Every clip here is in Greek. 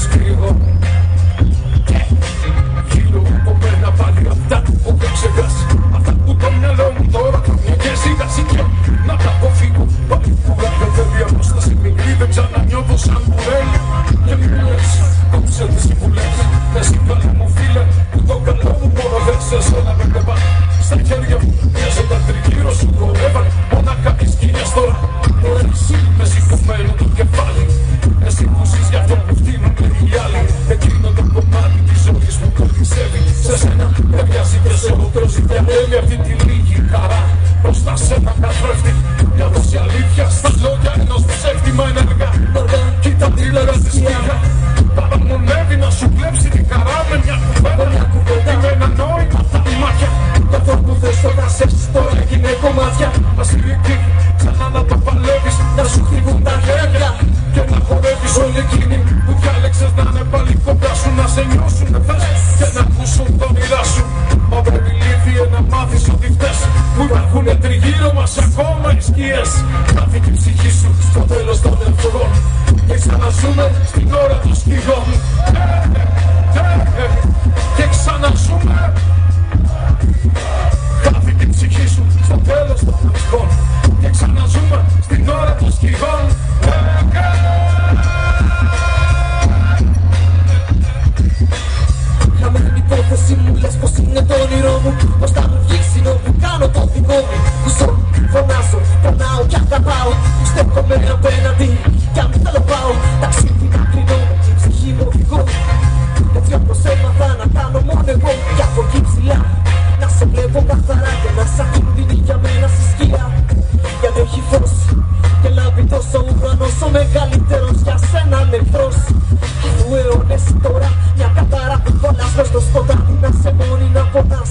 escribo σένα Δεν μοιάζει και σε λουκρόζει και αυτή τη λίγη χαρά Προς τα σένα καθρέφτη Μια δόση αλήθεια στα λόγια ενός ψεύτη Μα είναι αργά, αργά, κοίτα τη λέρα στη σπίγα Παραμονεύει να σου κλέψει τη χαρά με μια κουβέντα κουβέντα με ένα νόημα τα μάτια Το που θες το κασέψεις τώρα έγινε κομμάτια Μας λυγεί ξανά να το παλεύεις Να σου χτυπούν τα χέρια Και να χορεύεις όλη εκείνη που διάλεξες να είναι πάλι σε νιώσουν θες και να ακούσουν το όνειρά σου. Μα πρέπει λύθει να μάθεις ότι φταίς. Που υπάρχουν τριγύρω μας ακόμα οι σκιές. Μάθει την ψυχή σου στο τέλος των εχθρών Και ξαναζούμε στην ώρα των σκυγών Ε, ε, ε, ε, Και ξαναζούμε. Χάθη την ψυχή σου στο τέλος των εχθρών Και ξαναζούμε στην ώρα των σκυγών μου Πως θα μου βγεις είναι όπου κάνω το δικό μου Κουσώ, φωνάζω, περνάω κι αγαπάω. Που στέκομαι απέναντι κι αν θέλω πάω. Ταξίδι να κρίνω με την ψυχή μου οδηγώ Έτσι όπως έμαθα να κάνω μόνο εγώ. Κι από εκεί ψηλά να σε βλέπω καθαρά Και να σ' ακίνδυνη για μένα στη σκιά. Γιατί έχει φως και λάβει τόσο ουρανός Ο μεγαλύτερος για σένα εχθρός Αφού αιώνες τώρα μια καθαρά που φωνάς μες στο σκοτάδι Να σε μόνη να πονάς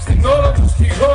στην ώρα των σκυγών